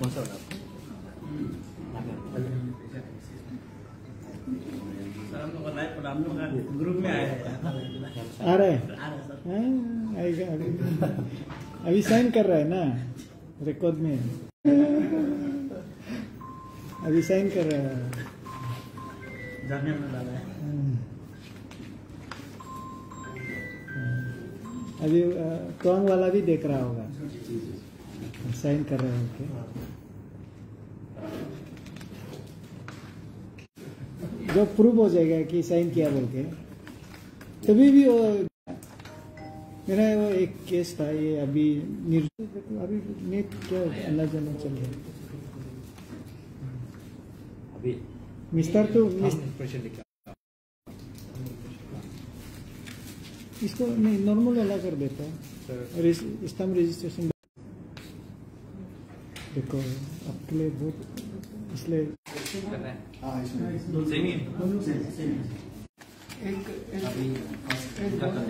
कौन सा ग्रुप में आ रहा हाँ, आएगा अभी अभी साइन कर रहा है ना रिकॉर्ड में। अभी साइन कर रहा है। अभी टोंग वाला भी देख रहा होगा। साइन कर रहे हैं जो प्रूव हो जाएगा कि साइन किया बोल के। तभी भी वो मेरा वो एक केस था ये अभी अभी नेट क्या अल्लाह जाने चल रहा। है मिस्टर तो मिस, हम प्रेशर लेके इसको नहीं नॉर्मल वाला कर देता है। सर। स्टम्प रजिस्ट्रेशन देखो आपके लिए बहुत इसलिए कर रहे हैं हाँ एक कर रहे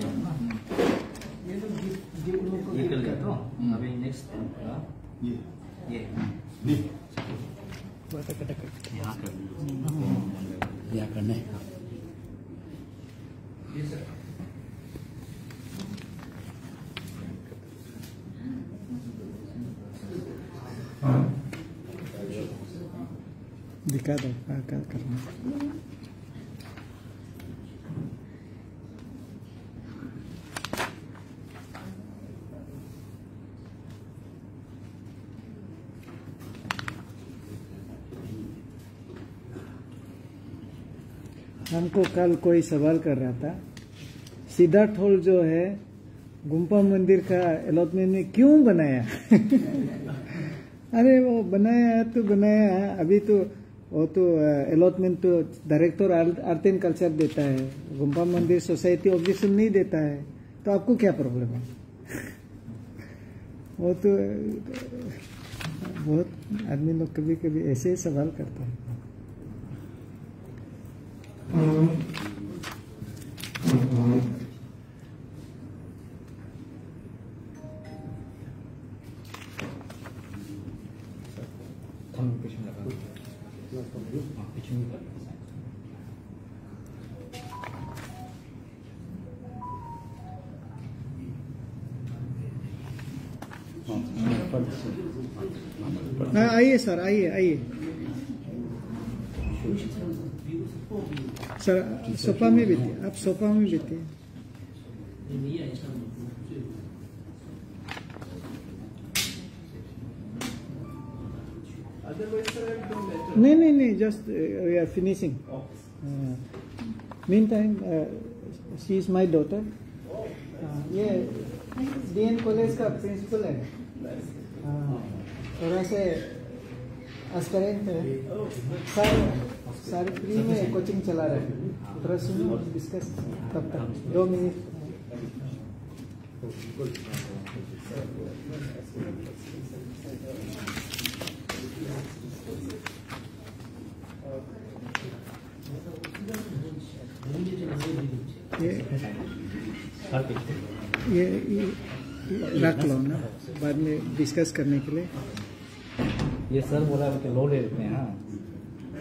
ये कर तो अभी नेक्स्ट ये। ये। नहीं यहाँ कर यहाँ दिखा दो क्या क्या करना। हमको कल कोई सवाल कर रहा था। सिद्धार्थ हॉल जो है गुम्पा मंदिर का अलॉटमेंट में क्यों बनाया? अरे वो बनाया है तो बनाया है। अभी तो वो तो अलॉटमेंट तो डायरेक्टर आर्ट एंड कल्चर देता है। गुम्पा मंदिर सोसाइटी ऑब्जेक्शन नहीं देता है। तो आपको क्या प्रॉब्लम है? वो तो बहुत आदमी लोग कभी कभी ऐसे ही सवाल करते हैं। सर आइए आइए। सर सोफा में बैठिए आप सोफा में बैठिए। नहीं नहीं नहीं just we are finishing meantime she is my daughter ये डी एन कॉलेज का प्रिंसिपल है। हाँ, थोड़ा से एस्पेरेंट है सर सर फ्री में कोचिंग चला रहे हैं डिस्कस तब तक दो मिनट ये ये, ये रख लो ना बाद में डिस्कस करने के लिए ये सर बोला कि लो ले लेते हैं हाँ।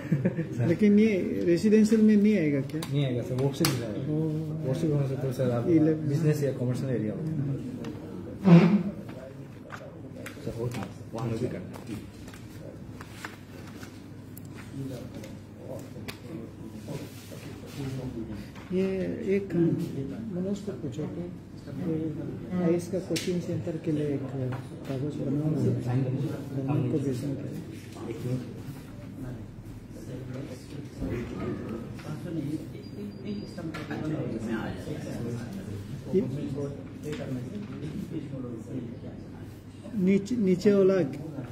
लेकिन ये रेसिडेंशियल में नहीं आएगा क्या? नहीं आएगा सर वर्क से दिला वो से होने से तो सर आप बिज़नेस या कॉमर्शियल एरिया होता है। सर हो वहाँ में भी करना है ये एक मनोज को पूछो कि आइस का कोचिंग सेंटर के लिए एक कागज़ बनाना है गवर्नमेंट को भेजना नीचे नीचे वाला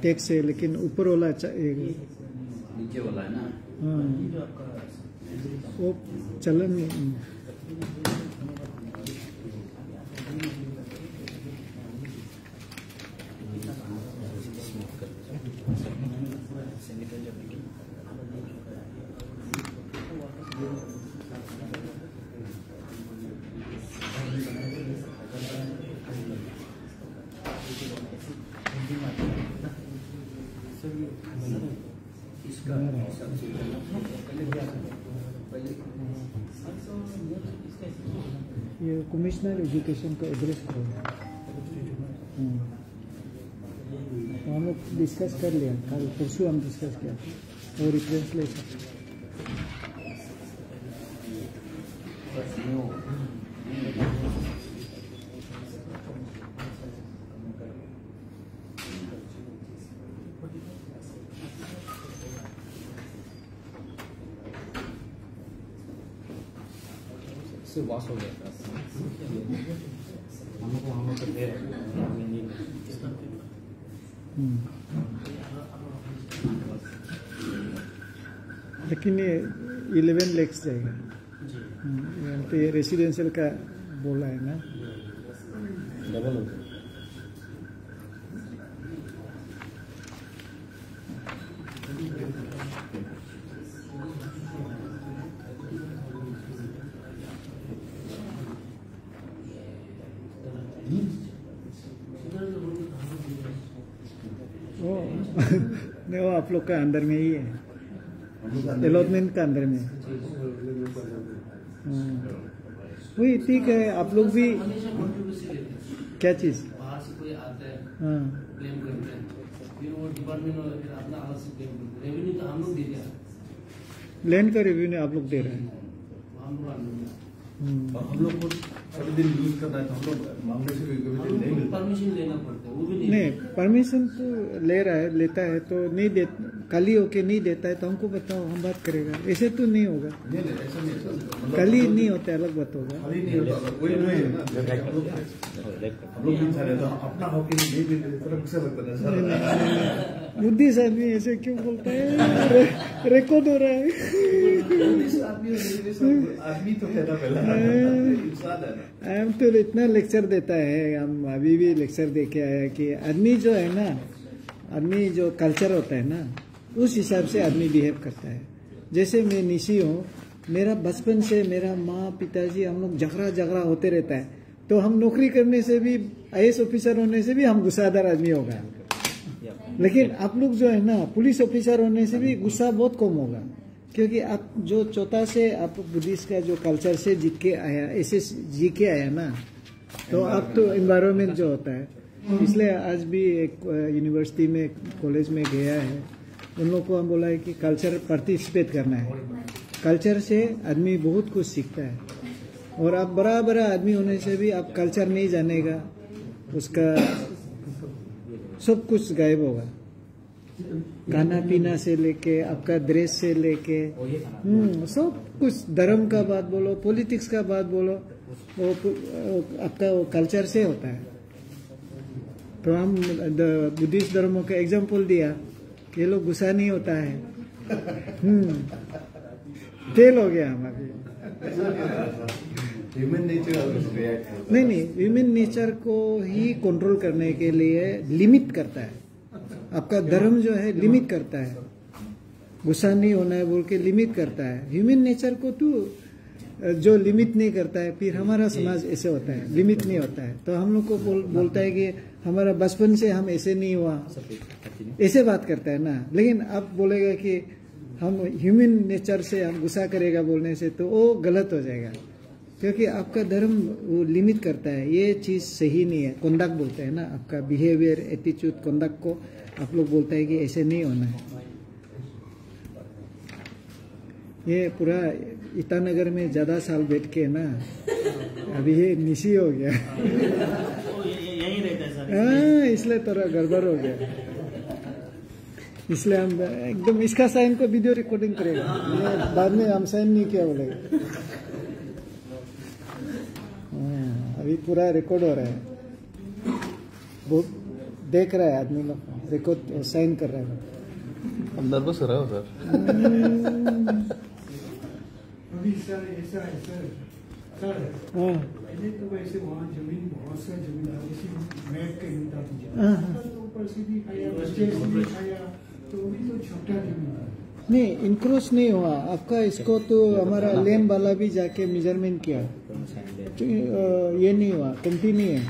टैक्स है लेकिन ऊपर वाला नीचे वाला है ना? हाँ। वो चलन इसका कमिश्नर एजुकेशन का एड्रेस करो। तो हम लोग डिस्कस कर लिया कल परसों हम डिस्कस किया वो रिफरेंस ले सकते से वॉश हो गया हमको हम तो दे रहे हमें नहीं। लेकिन ये इलेवन लेक्स जाएगा। तो ये रेसिडेंशियल का बोला है ना? डबल हो वो नहीं आप लोग का अंदर में ही है। अलॉटमेंट का अंदर में। हम्म। वही ठीक है, आप लोग भी क्या चीज़? आता है। हाँ हैं हैं लैंड का रिव्यू ने आप लोग दे रहे हैं। हम लोग आने दिया हम्म। और हम लोग को सभी दिन यूज़ करना है तो हम लोग मांगने से भी कभी नहीं मिलता। परमिशन लेना पड़ता है वो भी नहीं नहीं परमिशन तो ले रहा है लेता है तो नहीं दे खाली होके नहीं देता है तो हमको बताओ हम बात करेगा। ऐसे तो नहीं होगा। नहीं नहीं ऐसा नहीं है। मतलब नहीं होता है अलग बात होगा। खाली नहीं होता नहीं है तो अपना होके नहीं देते तो गुस्सा लगता है सर। बुद्धिस्ट आदमी ऐसे क्यों बोलता है? रिकॉर्ड हो रहा है। हम तो इतना लेक्चर देता है, हम अभी भी लेक्चर दे के आया कि आदमी जो है ना, आदमी जो कल्चर होता है ना, उस हिसाब से आदमी बिहेव करता है। जैसे मैं निशी हूँ, मेरा बचपन से मेरा माँ, पिताजी हम लोग झगड़ा झगड़ा होते रहता है तो हम नौकरी करने से भी आई ऑफिसर होने से भी हम गुस्सादार आदमी होगा लेकिन आप लोग जो है ना पुलिस ऑफिसर होने से भी गुस्सा बहुत कम होगा। क्योंकि आप जो चौथा से आप बुद्धिस्ट का जो कल्चर से जीत के आया, ऐसे जी के आया ना तो अब तो इन्वायरमेंट जो होता है। इसलिए आज भी एक यूनिवर्सिटी में कॉलेज में गया है। उन लोग को हम बोला है कि कल्चर पार्टिसिपेट करना है। कल्चर से आदमी बहुत कुछ सीखता है। और आप बड़ा बड़ा आदमी होने से भी आप कल्चर नहीं जानेगा, उसका सब कुछ गायब होगा। खाना पीना से लेके आपका ड्रेस से लेके। हम्म, सब कुछ धर्म का बात बोलो पॉलिटिक्स का बात बोलो वो आपका वो कल्चर से होता है। तो हम बुद्धिस्ट धर्मों का एग्ज़ाम्पल दिया ये लोग गुस्सा नहीं होता है। हम्म फेल हो गया हमारे ह्यूमन नेचर नहीं नहीं ह्यूमन नेचर को ही कंट्रोल करने के लिए लिमिट करता है। आपका धर्म जो है लिमिट करता है। गुस्सा नहीं होना है बोल के लिमिट करता है। ह्यूमन नेचर को तो जो लिमिट नहीं करता है फिर हमारा समाज ऐसे होता है। लिमिट नहीं होता है। तो हम लोग को बोल, बोलता है कि हमारा बचपन से हम ऐसे नहीं हुआ। ऐसे बात करता है ना। लेकिन अब बोलेगा कि हम ह्यूमन नेचर से हम गुस्सा करेगा बोलने से तो वो गलत हो जाएगा। क्योंकि आपका धर्म वो लिमिट करता है। ये चीज़ सही नहीं है। कंडक्ट बोलते हैं ना। आपका बिहेवियर एटीट्यूड कंडक्ट को आप लोग बोलते है कि ऐसे नहीं होना है। ये पूरा ईटानगर में ज़्यादा साल बैठ के ना अभी ये निशी हो गया। है इसलिए थोड़ा गड़बड़ हो गया। इसलिए हम एकदम इसका साइन को वीडियो रिकॉर्डिंग करेगा। बाद में हम साइन नहीं किया बोलेगा हाँ, अभी पूरा रिकॉर्ड हो रहा है। बहुत देख रहा है आदमी लोग। रिकॉर्ड साइन कर रहा है। हम नर्वस हो रहे हो सर। अभी सर ऐसा है सर सर हाँ। पहले तो वैसे वहाँ ज़मीन बहुत सा ज़मीन मैट के हाँ, हाँ। तो ऊपर से भी खाया भी खाया तो भी तो छोटा ज़मीन था। नहीं इंक्रोच नहीं हुआ। आपका इसको तो हमारा लेन वाला भी जाके मेज़रमेंट किया। तो, ये नहीं हुआ कमती नहीं है।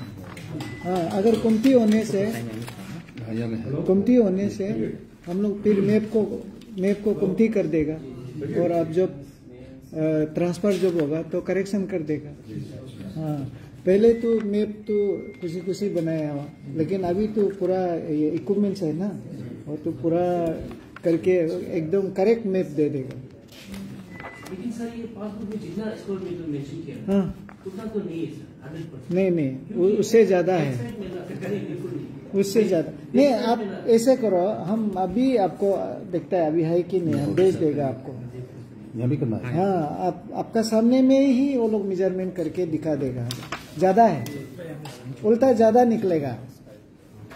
हाँ अगर कुमती होने से। कुमती होने से हम लोग फिर मैप को मैप को कुमती कर देगा और अब जब ट्रांसफ़र जब होगा तो करेक्शन कर देगा। हाँ। पहले तो मैप तो खुशी खुशी बनाया हुआ लेकिन अभी तो पूरा ये इक्विपमेंट्स है ना और तो पूरा करके एकदम करेक्ट मैप दे देगा। लेकिन सर ये पासबुक में जितना स्क्वायर मीटर मेंशन किया हाँ उतना तो नहीं है सर नहीं नहीं उससे ज़्यादा है। उससे ज़्यादा। नहीं आप ऐसे करो हम अभी आपको देखता है अभी है कि नहीं हम भेज देगा आपको। यहाँ भी करना है। हाँ आप आपका सामने में ही वो लोग मेज़रमेंट करके दिखा देगा। ज़्यादा है। उल्टा ज़्यादा निकलेगा।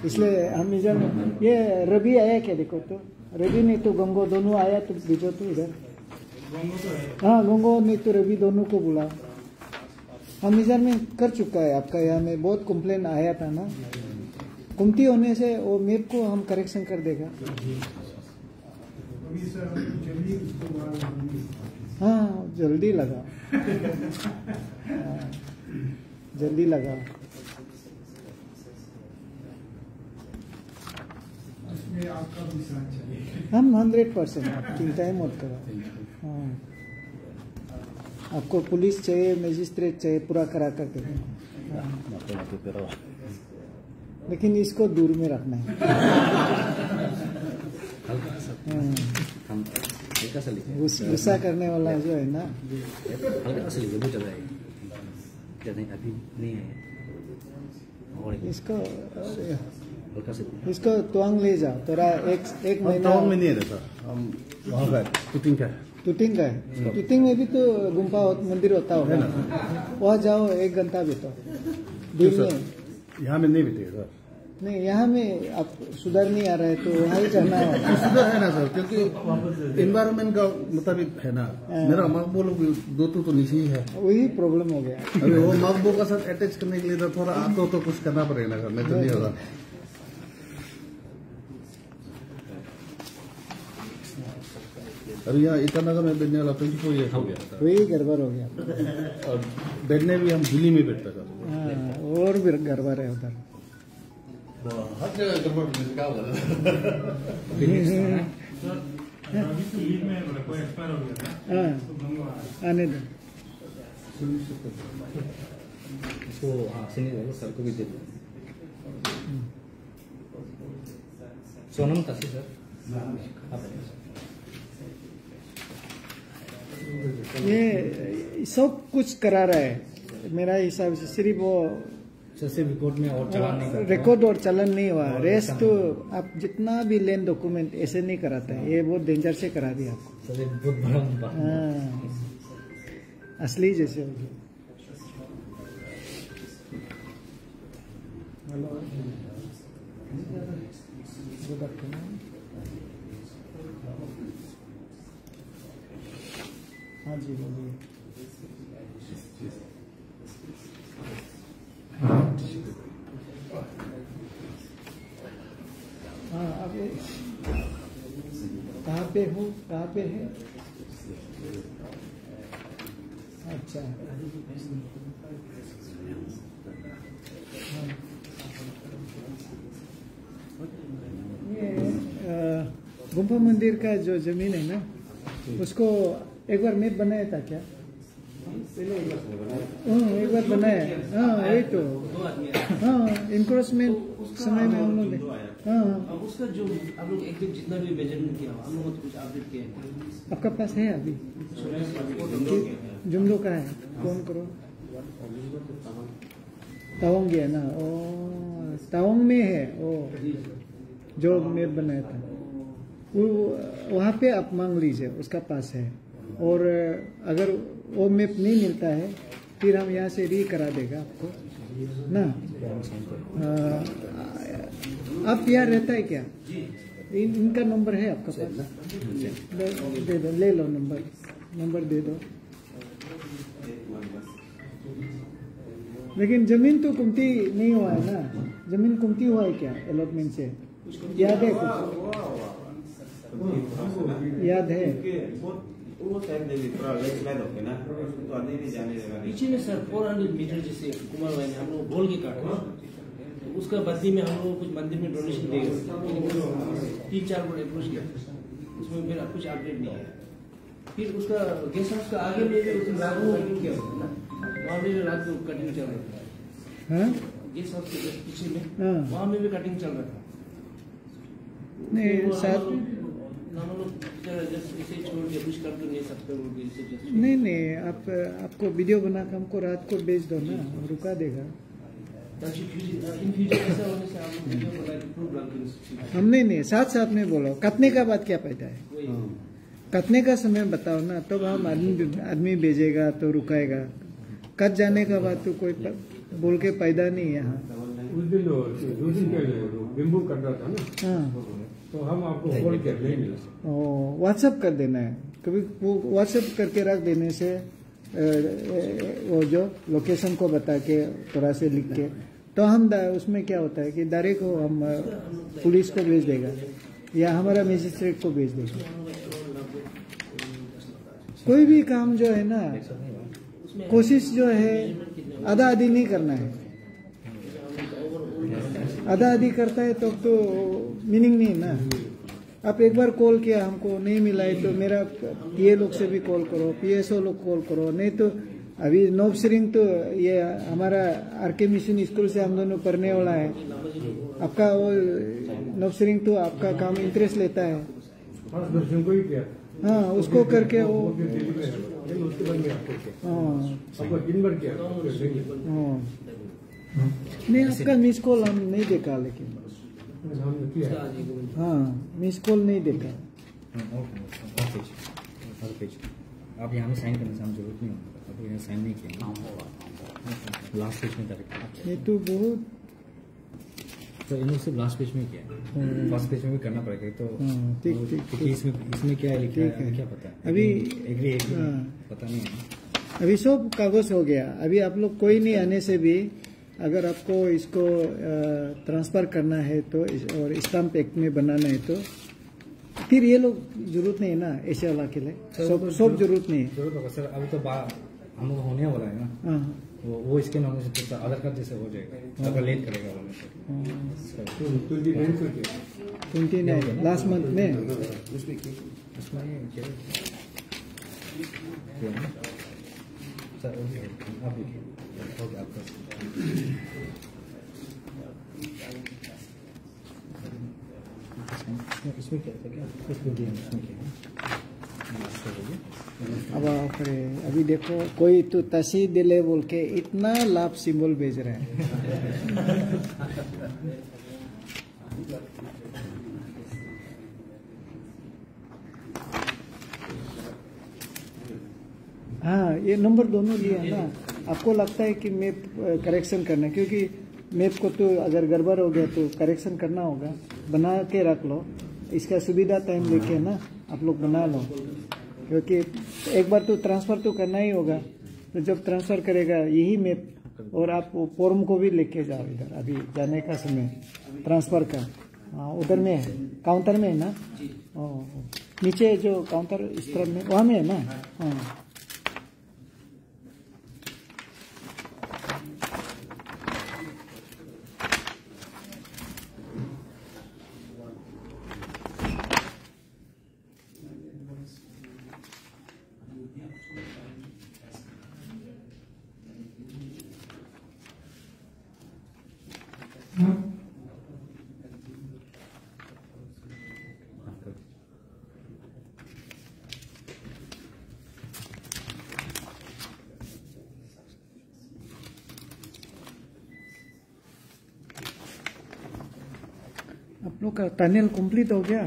इसलिए हम मेज़रमेंट ये रवि आया क्या? देखो तो रवि नहीं तो गंगो दोनों आया तो भेजो तो इधर। हाँ गंगो नहीं तो रवि दोनों को बुला। हम मेज़रमेंट कर चुका है आपका यहाँ में बहुत कंप्लेन आया था ना। कुमती होने से वो मेप को हम करेक्शन कर देगा। हाँ जल्दी लगा। हाँ, जल्दी लगा। उसमें आपका भी साथ चाहिए हम हंड्रेड परसेंट आप चिंता ही मत करो। हाँ। आपको पुलिस चाहिए मजिस्ट्रेट चाहिए पूरा करा कर के हाँ, लेकिन इसको दूर में रखना है। हम हल्का सा लिखे। गुस- गुस्सा करने वाला जो है ना। हल्का सा लिखे बहुत ज़्यादा ज़्यादा नहीं, अभी नहीं और एक इसको अरे, हल्का से इसको तुआंग ले जाओ। थोड़ा एक एक महीना में नहीं रहता। हम वहाँ का है, का है। टूटिंग का है। टूटिंग में भी तो गुम्फा मंदिर होता होगा। वहाँ जाओ एक घंटा बितो दिन में यहाँ में नहीं बीतेगा सर। नहीं यहाँ में आप सुधर नहीं आ रहा है तो वहाँ ही जाना होगा सुधर है ना सर क्योंकि इन्वायरमेंट का मुताबिक है ना। मेरा मकबूल दो तो, तो नीचे ही। है वही प्रॉब्लम हो गया। अभी वो मकबूल का साथ अटैच करने के लिए तो थोड़ा आपको तो कुछ करना पड़ेगा ना सर नहीं तो नहीं होगा अभी यहाँ ईटानगर में बैठने वाला ट्वेंटी फोर ईयर्स हो गया। वही गड़बड़ हो गया। और बैठने भी हम दिल्ली में बैठता था हाँ, और भी गड़बड़ है उधर। हो हाँ। तो। आने दो। इसको हाँ सर को भी दे दो। सोनम तसी सर। ये सब कुछ करा रहा है। मेरा हिसाब से सिर्फ़ वो सर रिपोर्ट में और चलान नहीं रिकॉर्ड और चलन नहीं हुआ। रेस्ट तो आप जितना भी लेन डॉक्यूमेंट ऐसे नहीं कराते। है। ये बहुत डेंजर से करा दिया आपको। बहुत बड़ा हाँ, असली जैसे हो गया हाँ जी बोलिए। अब कहाँ पे हो? कहाँ पे है? अच्छा। ये गुम्फा मंदिर का जो ज़मीन है ना, उसको एक बार मैप बनाया था क्या? हाँ एक बार बनाया हाँ वही तो। हाँ इंक्रोचमेंट समय में हम लोग हाँ। उसका जो आप लोग एक जितना भी मेज़रमेंट किया हम लोगों कुछ अपडेट किया आपका पास है अभी? जुमलो का है। कौन करो? तावंग गया ना? ओ तावंग में है। ओ जो मैप बनाया था। वो वहाँ पे आप मांग लीजिए उसका पास है। और अगर वो मैप नहीं मिलता है फिर हम यहाँ से री करा देगा आपको। ना? आ, आप यहाँ रहता है क्या? इन, इनका नंबर है आपका पास? दे, दे दो ले लो नंबर नंबर दे दो। लेकिन ज़मीन तो कुमती नहीं हुआ है ना? ज़मीन कुमती हुआ है क्या अलॉटमेंट से? याद है कुछ? याद है? वो टाइम देवी पूरा लैंडस्लाइड हो गया ना। तो आदमी भी जाने लगा पीछे में सर 400 मीटर जैसे कुमार भाई ने हम लोग बोल के काटा उसका बदली में हम लोग कुछ मंदिर में डोनेशन देंगे तीन चार बड़े अप्रोच किया। उसमें फिर कुछ अपडेट नहीं है। फिर उसका गेस्ट हाउस का आगे में भी उसने रात को किया ना वहाँ भी रात को कटिंग चल रहा था। हाँ? गेस्ट हाउस के पीछे में हाँ। वहाँ में भी कटिंग चल रहा था। नहीं फिर नहीं just नहीं नहीं आप आपको वीडियो बना के हमको रात को भेज दो ना रुका देगा। हम नहीं नहीं साथ साथ में बोलो कटने का बात क्या पैदा है? वही। कटने का समय बताओ ना तब हम आदमी आदमी भेजेगा तो रुकाएगा। कट जाने का बाद तो कोई बोल के पैदा नहीं है यहाँ। उस दिन कर रहा था ना। हाँ। तो हम आपको कॉल कर नहीं मिला व्हाट्सएप कर देना है। कभी वो व्हाट्सएप करके रख देने से वो जो लोकेशन को बता के थोड़ा से लिख के। तो हम उसमें क्या होता है कि डायरेक्ट को हम पुलिस को भेज देगा। या हमारा मजिस्ट्रेट को भेज देगा। कोई भी काम जो है ना कोशिश जो है आधा आधी नहीं करना है। आधा आधी करता है तो तो मीनिंग नहीं है ना। आप एक बार कॉल किया हमको नहीं मिला है तो मेरा पीए लोग से भी कॉल करो पीएसओ लोग कॉल करो। नहीं तो अभी नोब सिरिंग तो ये हमारा आर के मिशन स्कूल से हम दोनों पढ़ने वाला है। आपका वो नोब सिरिंग तो आपका काम इंटरेस्ट लेता है। ही उसको करके वो है। नहीं किया। हाँ नहीं आपका मिस कॉल हम नहीं देखा लेकिन। हाँ मिस कॉल नहीं देखा। आप यहाँ में साइन करने से हम ज़रूरत नहीं होगा। आप यहाँ साइन नहीं किया। लास्ट पेज में डायरेक्ट ये तो बहुत तो इन्होंने सिर्फ़ लास्ट पेज में किया। है फ़र्स्ट पेज में भी करना पड़ेगा तो हाँ, ठीक, ठीक, क्योंकि इसमें इसमें क्या है लिखा है है। क्या पता है? अभी- एग्री एग्री हाँ। पता नहीं है। अभी सब कागज़ हो गया। अभी आप लोग कोई नहीं आने से भी अगर आपको इसको ट्रांसफ़र करना है तो इस, और स्टाम्प एक्ट में बनाना है तो फिर ये लोग ज़रूरत नहीं है ना ऐसे वाला के लिए। सब सब ज़रूरत नहीं है। ज़रूरत होगा सर। अभी तो हम लोग होने वाला है ना। हाँ। वो वो इसके नाम से तो आधार कार्ड जैसे हो जाएगा। अगर लेट करेगा वो तो ट्वेंटी नाइन। लास्ट मंथ में। है? है? सर आप हो इसमें- क्या था क्या इसमें दिया अब अभी देखो, कोई तो तसी दिले बोल के इतना लाभ सिंबल भेज रहे हैं। हाँ ये नंबर दोनों लिया ना। आपको लगता है कि मैप करेक्शन करना क्योंकि मैप को तो अगर गड़बड़ हो गया तो करेक्शन करना होगा। बना के रख लो। इसका सुविधा टाइम लेके ना? आप लोग बना लो। क्योंकि एक बार तो ट्रांसफ़र तो करना ही होगा। तो जब ट्रांसफ़र करेगा यही मैप। और आप वो फॉर्म को भी लेके जाओ इधर। अभी जाने का समय। ट्रांसफ़र का। हाँ उधर में है। काउंटर में है ना? ओ, नीचे जो काउंटर इस तरफ़ में वहाँ में है ना? हाँ। आप लोग का टनल कंप्लीट हो गया?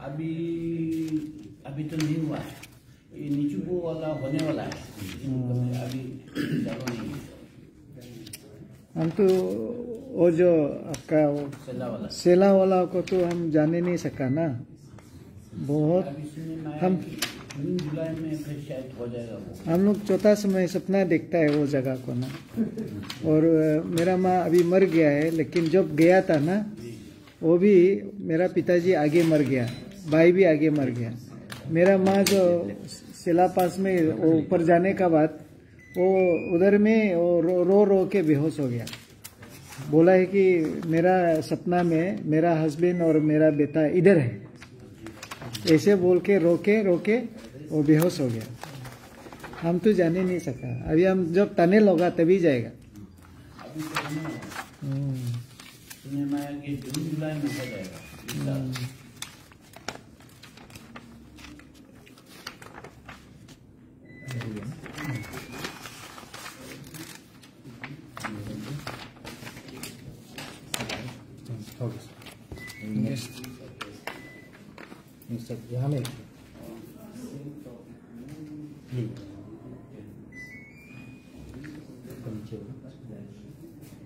अभी अभी तो नहीं हुआ है। ये नीचे वाला होने वाला है। अभी हम तो वो जो आपका वो सेला वाला। सेला वाला को तो हम जाने नहीं सका ना। बहुत। हम जुलाई में फिर शायद हो जाएगा वो। हम लोग चौथा समय सपना देखता है वो जगह को ना। और मेरा माँ अभी मर गया है लेकिन जब गया था ना वो भी मेरा पिताजी आगे मर गया भाई भी आगे मर गया। मेरा माँ जो सिला पास में ऊपर जाने का बाद वो उधर में वो रो रो, के बेहोश हो गया। बोला है कि मेरा सपना में मेरा हस्बैंड और मेरा बेटा इधर है। ऐसे बोल के रोके रोके वो बेहोश हो गया। हम तो जाने नहीं सका। अभी हम जब तने होगा तभी जाएगा। सुनने में कि जून, जुलाई में हो जाएगा।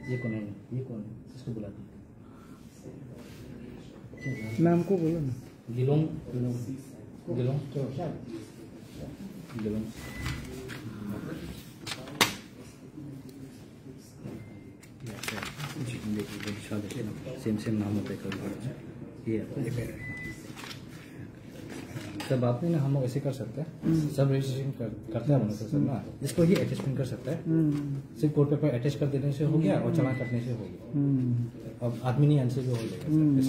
ये कौन है? ये कौन है? इसको बुला दो। नाम को बोलो ना। गिलोंग गिलोंग गिलोंग सेम सेम नाम होते हैं कभी कभी ये ये सब बात नहीं ना हम लोग ऐसे कर सकते हैं। सब रजिस्ट्रेशन कर, करते हैं हम लोग सब ना। इसको ही अटैचमेंट कर सकते हैं। हम्म, सिर्फ़ कोर्ट पेपर अटैच कर देने से हो गया और चालान कटने से हो गया। हम्म, अब आदमी नहीं आंसर भी हो जाएगा हम्म।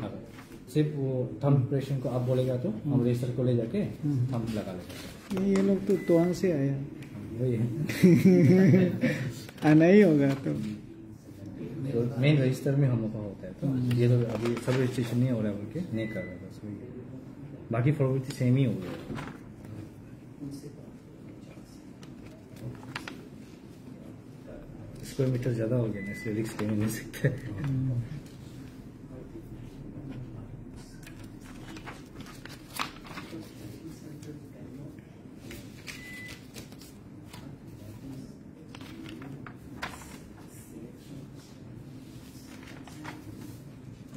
हाँ। सिर्फ़ वो थम प्रेशन को आप बोलेगा तो हम रजिस्टर को ले जाके थम लगा लेंगे। ये लोग तो तुआंग से आया वही है। आना ही होगा तो। तो मेन रजिस्टर में हम लोग का होता है तो ये तो अभी सब रजिस्ट्रेशन नहीं हो रहा है बोल के नहीं कर रहा है। बाकी फॉर्मेलिटी सेम ही हो गया। स्क्वायर मीटर ज़्यादा हो गया ना इसलिए रिक्स ले नहीं सकते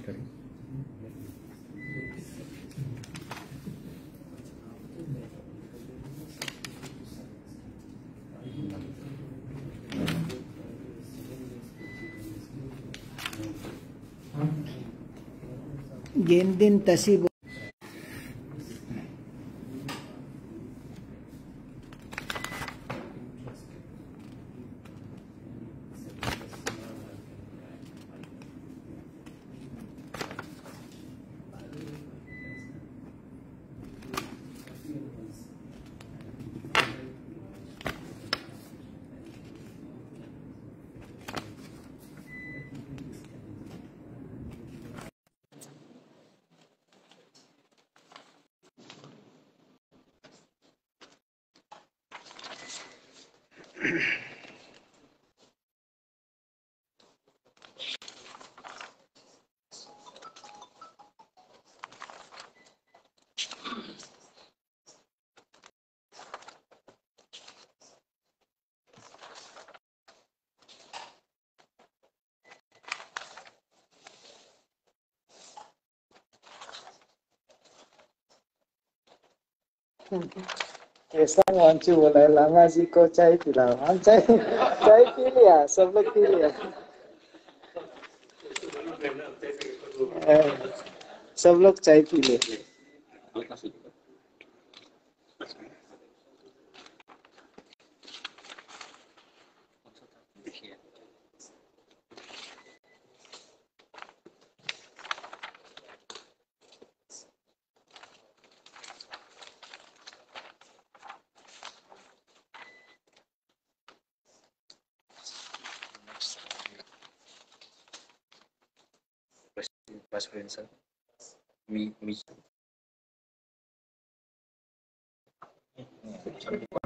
करें गेंदिन तसीब ऐसा वांचू बोला है लामा जी को चाय पिलाओ हम चाय चाय पी लिया सब लोग पी लिया सब लोग चाय पी लिए vice president me me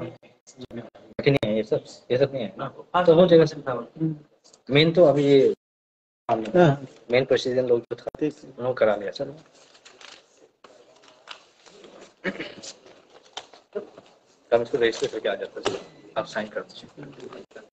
बाकी नहीं है ये सब ये सब नहीं है ना? तो हो जाएगा सब मेन तो अभी ये हाँ। मेन प्रेसिडेंट लोग जो था वो करा लिया चलो। हम इसको रजिस्टर करके आ जाते हैं आप साइन कर दीजिए।